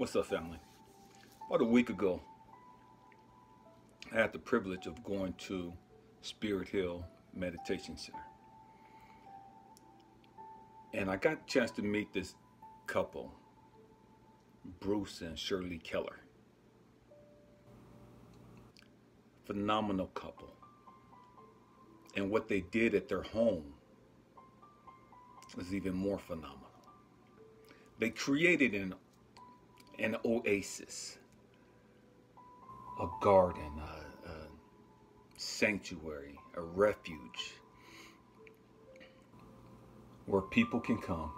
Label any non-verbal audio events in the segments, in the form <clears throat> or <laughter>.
What's up, family? About a week ago, I had the privilege of going to Spirit Hill Meditation Center. And I got a chance to meet this couple, Bruce and Shirley Keller. Phenomenal couple. And what they did at their home was even more phenomenal. They created an, an oasis, a garden, a, a sanctuary, a refuge where people can come,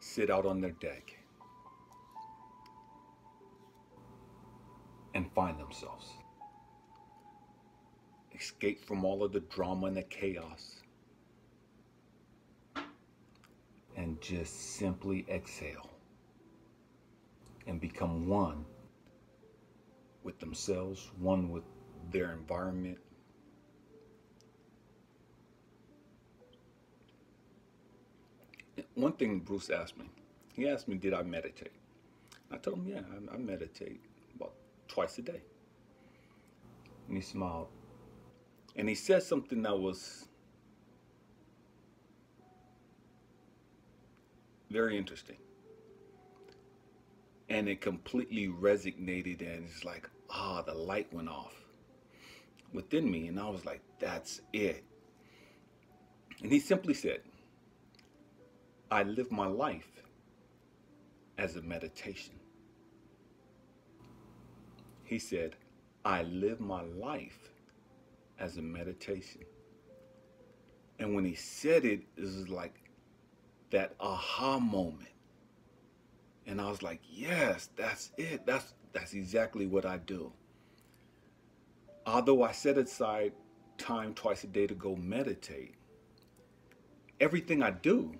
sit out on their deck, and find themselves. Escape from all of the drama and the chaos. And just simply exhale and become one with themselves, one with their environment, one thing Bruce asked me, he asked me, did I meditate? I told him, yeah, I, I meditate about twice a day. And he smiled. And he said something that was very interesting. And it completely resonated and it's like, ah, the light went off within me. And I was like, that's it. And he simply said, I live my life as a meditation. He said, I live my life as a meditation. And when he said it, it was like that aha moment. And I was like, yes, that's it. That's that's exactly what I do. Although I set aside time twice a day to go meditate, everything I do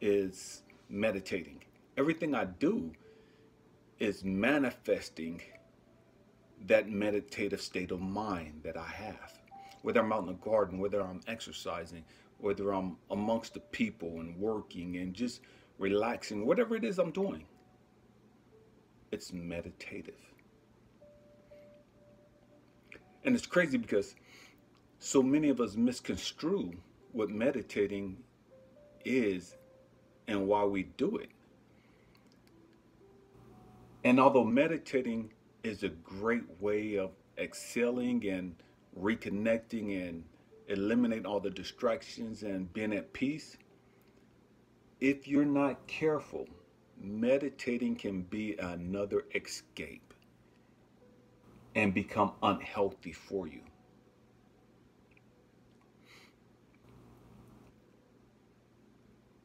is meditating. Everything I do is manifesting that meditative state of mind that I have. Whether I'm out in the garden, whether I'm exercising, whether I'm amongst the people and working and just relaxing, whatever it is I'm doing, it's meditative. And it's crazy because so many of us misconstrue what meditating is and why we do it. And although meditating is a great way of excelling and reconnecting and eliminating all the distractions and being at peace, if you're not careful, meditating can be another escape and become unhealthy for you.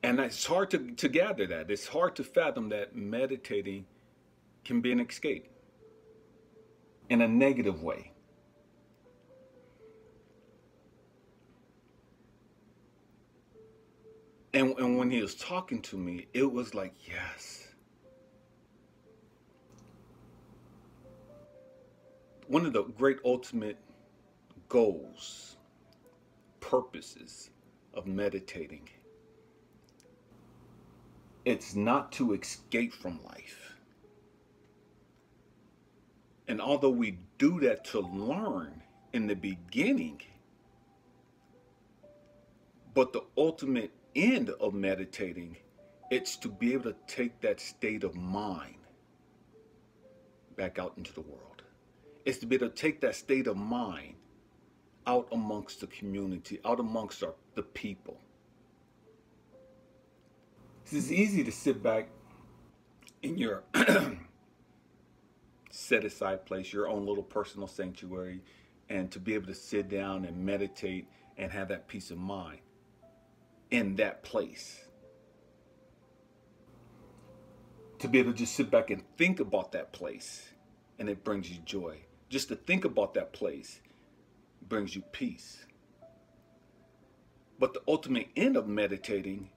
And it's hard to, to gather that. It's hard to fathom that meditating can be an escape in a negative way. And, and when he was talking to me, it was like, yes. One of the great ultimate goals, purposes of meditating it's not to escape from life. And although we do that to learn in the beginning, but the ultimate end of meditating, it's to be able to take that state of mind back out into the world. It's to be able to take that state of mind out amongst the community, out amongst our, the people. It's easy to sit back in your <clears throat> set aside place, your own little personal sanctuary, and to be able to sit down and meditate and have that peace of mind in that place. To be able to just sit back and think about that place and it brings you joy. Just to think about that place brings you peace. But the ultimate end of meditating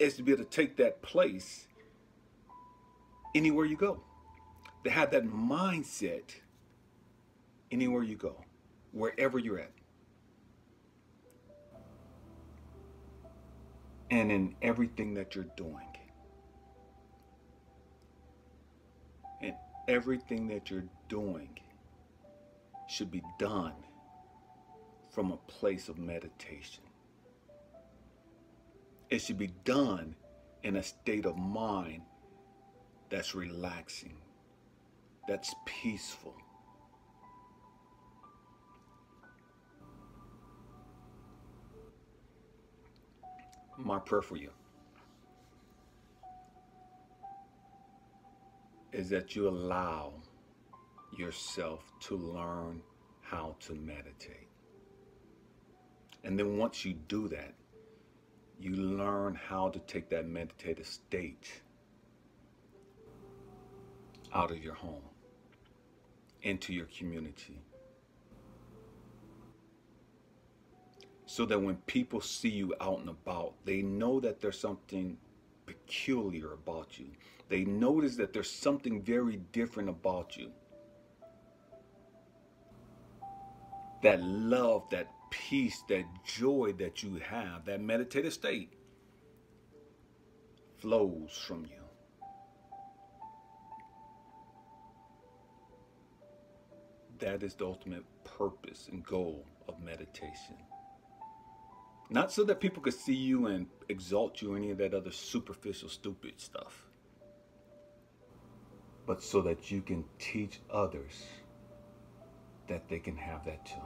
is to be able to take that place anywhere you go. To have that mindset anywhere you go, wherever you're at. And in everything that you're doing. And everything that you're doing should be done from a place of meditation. It should be done in a state of mind that's relaxing, that's peaceful. My prayer for you is that you allow yourself to learn how to meditate. And then once you do that, you learn how to take that meditative state out of your home, into your community. So that when people see you out and about, they know that there's something peculiar about you. They notice that there's something very different about you. That love, that peace, that joy that you have, that meditative state flows from you. That is the ultimate purpose and goal of meditation. Not so that people could see you and exalt you any of that other superficial, stupid stuff. But so that you can teach others that they can have that too.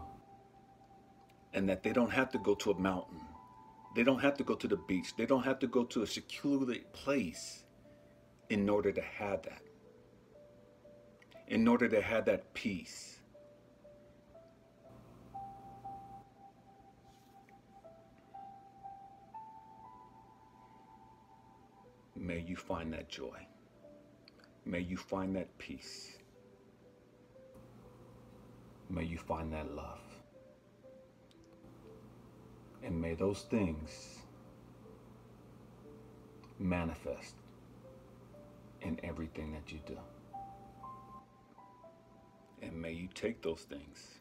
And that they don't have to go to a mountain. They don't have to go to the beach. They don't have to go to a secluded place in order to have that. In order to have that peace. May you find that joy. May you find that peace. May you find that love. And may those things manifest in everything that you do. And may you take those things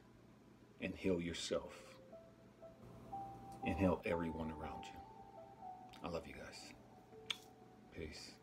and heal yourself and heal everyone around you. I love you guys. Peace.